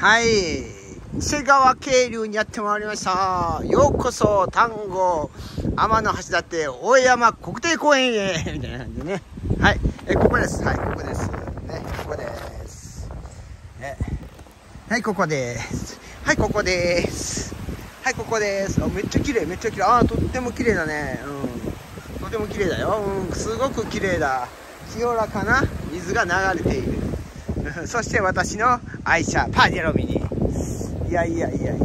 はい。伊勢川渓流にやってまいりました。ようこそ、丹後、天橋立、大山国定公園へみたいな感じでね。はい。え、ここです。はい、ここです。ね、ここです。ね。はい、ここです。はい、ここです。はい、ここです。あめっちゃ綺麗、めっちゃ綺麗。あ、とっても綺麗だね。うん。とても綺麗だよ。うん、すごく綺麗だ。清らかな水が流れている。そして私の愛車、パジェロミニ。いやいやいやいやいや。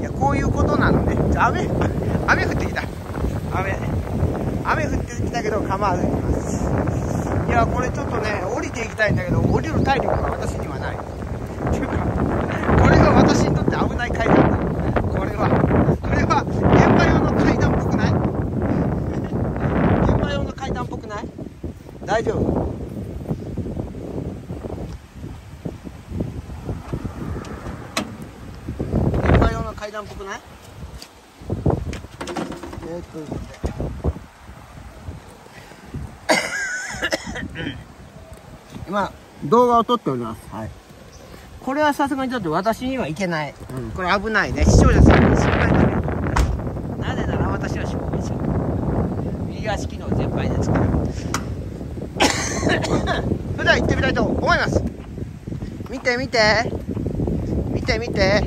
いや、こういうことなのね。雨、雨降ってきた。雨。雨降ってきたけど構わず行きます。いや、これちょっとね、降りていきたいんだけど、降りる体力が私にはない。っていうか、これが私にとって危ない階段だ。これは、これは、現場用の階段っぽくない？現場用の階段っぽくない？大丈夫現場用の階段っぽくない？えーっと今動画を撮っております。はい。これはさすがにちょっと私にはいけない、うん、これ危ないね。視聴者さんに心配だねなぜなら私は消防車右足機能全開ですからそれでは行ってみたいと思います。見て見て。見て見て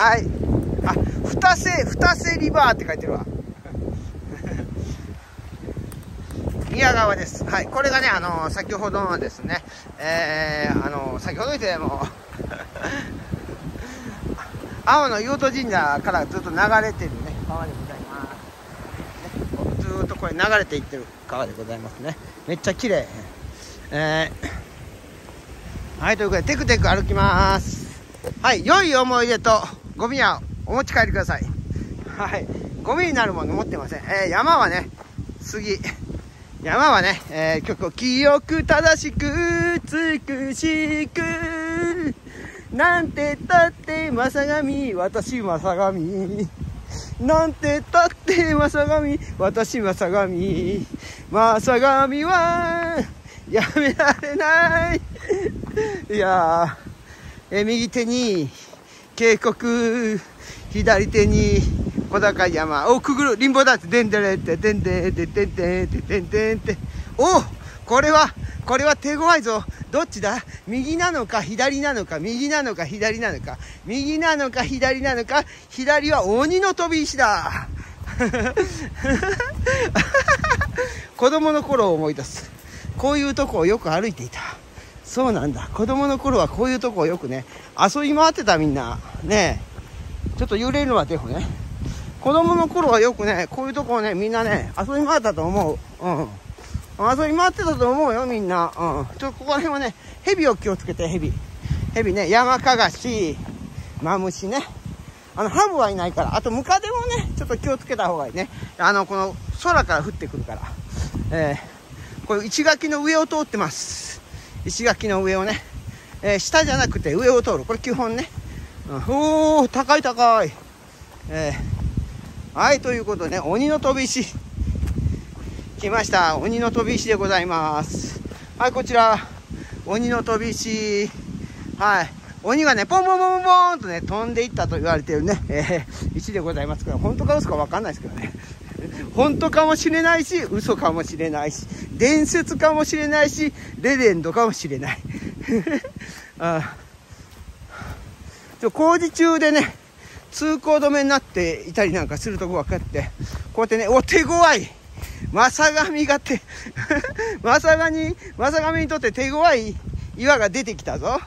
はい。あ二瀬二瀬リバーって書いてるわ。宮川です。はい。これがねあの先ほどのですね。えー、あの先ほど言っても 青の硫黄神社からずっと流れてるね。川でございます、ね、ずっとこれ流れていってる川でございますね。めっちゃ綺麗。えー、はい。ということでテクテク歩きます。はい。良い思い出とゴミはお持ち帰りください。はい。ゴミになるもの持ってません、えー、山はね杉。山はね、えー、曲を清く正しく美しく。なんてたってまさがみ私まさがみなんてたってまさがみ私まさがみまさがみはやめられない。いやー、えー、右手に渓谷左手に小高い山をくぐるリンボダンスでんでれってでんでんてでんでんてでんでんて。おこれはこれは手強いぞ。どっちだ？右なのか左なのか右なのか左なのか。右なのか左なのか左は鬼の飛び石だ。子供の頃を思い出す。こういうとこをよく歩いていた。そうなんだ子供の頃はこういうとこをよくね遊び回ってたみんなねちょっと揺れるのは手をね子供の頃はよくね、こういうとこをね、みんなね、遊び回ったと思う。うん。遊び回ってたと思うよ、みんな。うん。ちょっとここら辺はね、蛇を気をつけて、蛇。蛇ね、山かがし、マムシね。あの、ハブはいないから。あと、ムカデもね、ちょっと気をつけた方がいいね。あの、この、空から降ってくるから。えー、これ石垣の上を通ってます。石垣の上をね。えー、下じゃなくて上を通る。これ基本ね。うん、おー、高い高い。えーはい、ということでね、鬼の飛び石。来ました。鬼の飛び石でございます。はい、こちら、鬼の飛び石。はい。鬼がね、ポンポンポンポンとね、飛んでいったと言われてるね、えー、石でございますから、本当か嘘かわかんないですけどね。本当かもしれないし、嘘かもしれないし、伝説かもしれないし、レジェンドかもしれない。あちょ工事中でね、通行止めになっていたりなんかするとこ分かって、こうやってね、お手強いまさがみがて、まさがに、まさがみにとって手強い岩が出てきたぞ。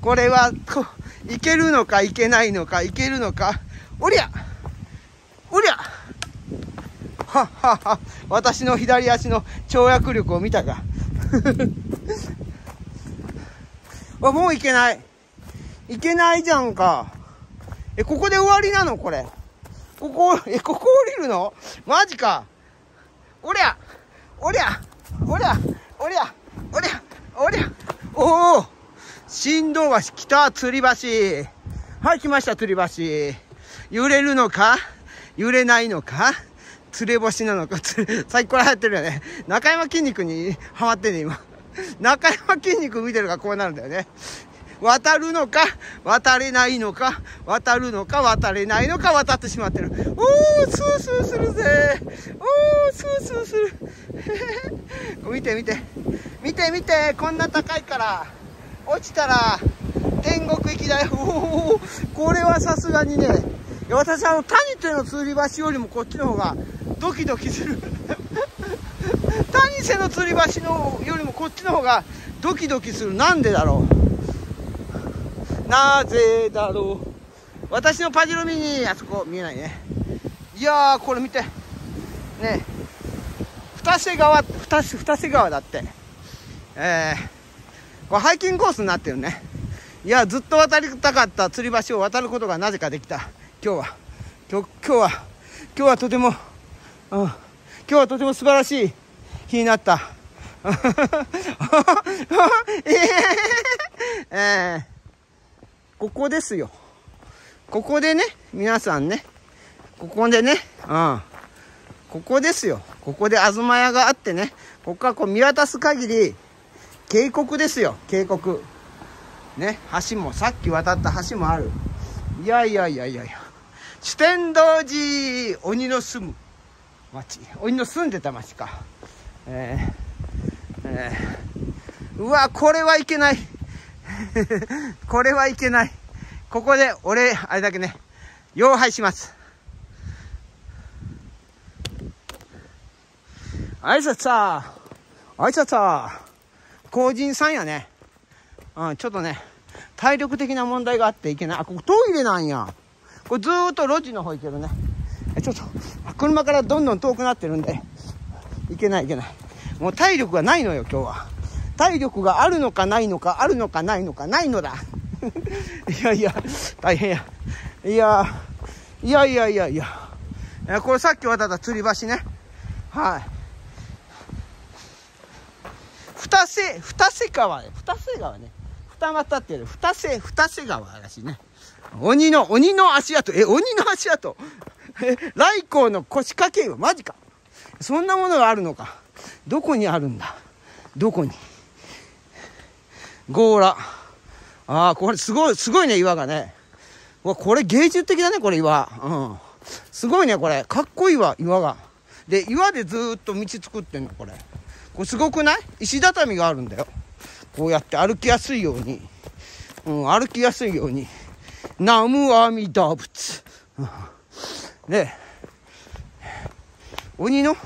これは、こいけるのかいけないのか、いけるのか。おりゃおりゃははは、私の左足の跳躍力を見たか。あ、もういけない。いけないじゃんか。え、ここで終わりなのこれ。ここ、え、ここ降りるのマジか。おりゃおりゃおりゃおりゃおりゃおりゃおお振動橋来た吊り橋。はい、来ました、吊り橋。揺れるのか揺れないのか釣れ星なのか、最近これ流行ってるよね。なかやまきんに君にハマってね、今。中山筋肉見てるからこうなるんだよね。渡るのか渡れないのか渡るのか渡れないのか渡ってしまってる。おー、スースーするぜおー、スースーする。見て見て。見て見て、こんな高いから。落ちたら、天国行きだよ。おー、これはさすがにね。私、あの、谷手の吊り橋よりもこっちの方がドキドキする。谷瀬の吊り橋のよりもこっちの方がドキドキする。なんでだろう。なぜだろう。私のパジロミニ、あそこ見えないね。いや、これ見て。ね二瀬川、二瀬、二瀬川だって。えー、これハイキングコースになってるね。いや、ずっと渡りたかった吊り橋を渡ることがなぜかできた。今日は。今日、今日は、今日はとても、うん、今日はとても素晴らしい日になった。えー、ここですよ。ここでね、皆さんね、ここでね、うん。ここですよ。ここで東屋があってね、ここからこう見渡す限り、渓谷ですよ、渓谷。ね、橋も、さっき渡った橋もある。いやいやいやいやいや。四天童寺、鬼の住む町。鬼の住んでた町か。えー、えー、うわ、これはいけない。これはいけない。ここで、俺、あれだけね、妖拝します。挨拶さ、挨拶さ、公人さんやね。うん、ちょっとね、体力的な問題があっていけない。あ、ここトイレなんや。これずっと路地の方行けるね。ちょっと、車からどんどん遠くなってるんで、いけないいけない。もう体力がないのよ、今日は。体力があるのかないのか、あるのかないのか、ないのだ。いやいや、大変や。いや、いやいやいやいや。これさっき渡った吊り橋ね。はい。二瀬、二瀬川、二瀬川ね。二股ってる。二瀬、二瀬川らしいね。鬼の、鬼の足跡。え、鬼の足跡。え、来光の腰掛けよ。マジか。そんなものがあるのか。どこにあるんだ？どこに？強羅。ああ、これすごい、すごいね、岩がね。わ、これ芸術的だね、これ岩。うん。すごいね、これ。かっこいいわ、岩が。で、岩でずっと道作ってんの、これ。これすごくない？石畳があるんだよ。こうやって歩きやすいように。うん、歩きやすいように。ナムアミダ仏。で、鬼の、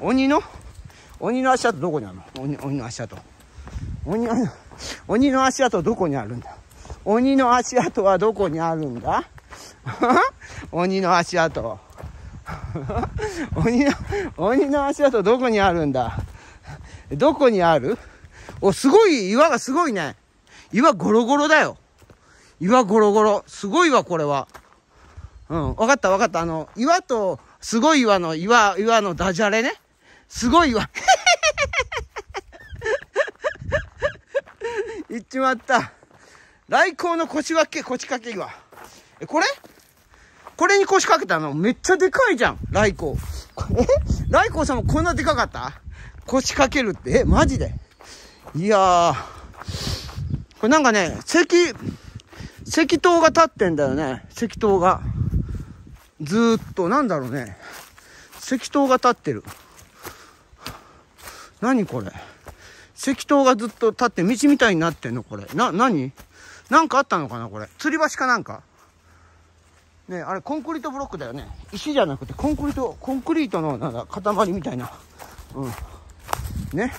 鬼の、鬼の足跡どこにあるの？鬼鬼の足跡。鬼の、鬼の足跡どこにあるんだ？鬼の足跡はどこにあるんだ？鬼の足跡。鬼の、鬼の足跡どこにあるんだ？どこにある？お、すごい、岩がすごいね。岩ゴロゴロだよ。岩ゴロゴロ。すごいわ、これは。うん。わかったわかった。あの、岩と、すごい岩の、岩、岩のダジャレね。すごい岩。行っちまった。来光の腰掛け、腰掛け岩。え、これ？これに腰掛けたの？めっちゃでかいじゃん。来光。え？来光さんもこんなでかかった？腰掛けるって？え、マジで？いやー。これなんかね、石、石塔が立ってんだよね。石塔が。ずーっと、なんだろうね。石塔が立ってる。何これ。石塔がずっと立って道みたいになってんのこれ。な、何？なんかあったのかなこれ。吊り橋かなんか？ねあれコンクリートブロックだよね。石じゃなくてコンクリート、コンクリートのなんだ、塊みたいな。うん。ね。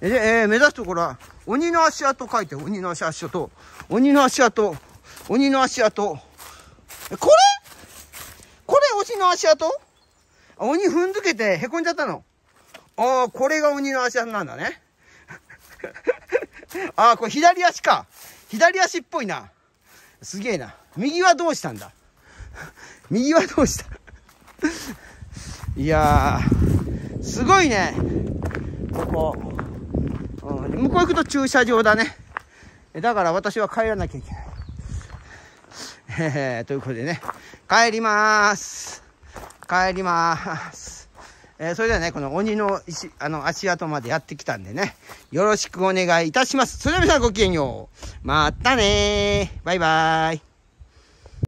で、えー、目指すところは、鬼の足跡書いて、鬼の足跡と。鬼の足跡。鬼の足跡。これこれ？の足跡？鬼踏んづけて凹んじゃったの。ああ、これが鬼の足跡なんだね。ああ、これ左足か。左足っぽいな。すげえな。右はどうしたんだ？右はどうした？いやー、すごいね。ここ。うん、向こう行くと駐車場だね。だから私は帰らなきゃいけない。えー、ということでね、帰りまーす。帰りまーす。えー、それではね、この鬼の石、あの、足跡までやってきたんでね、よろしくお願いいたします。それでは皆さんごきげんよう。またねバイバーイ。